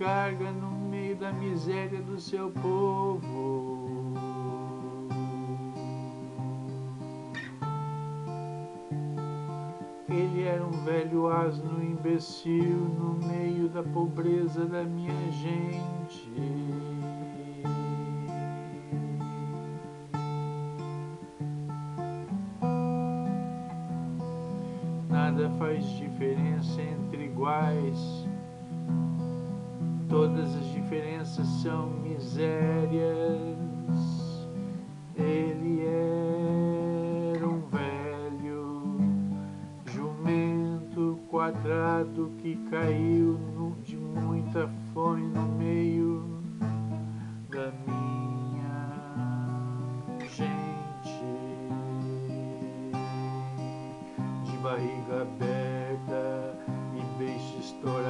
carga no meio da miséria do seu povo. Ele era um velho asno imbecil no meio da pobreza da minha gente. Nada faz diferença entre iguais. Todas as diferenças são misérias. Ele era um velho jumento quadrado que caiu no- de muita fome no meio da minha gente de barriga aberta e beijo estourado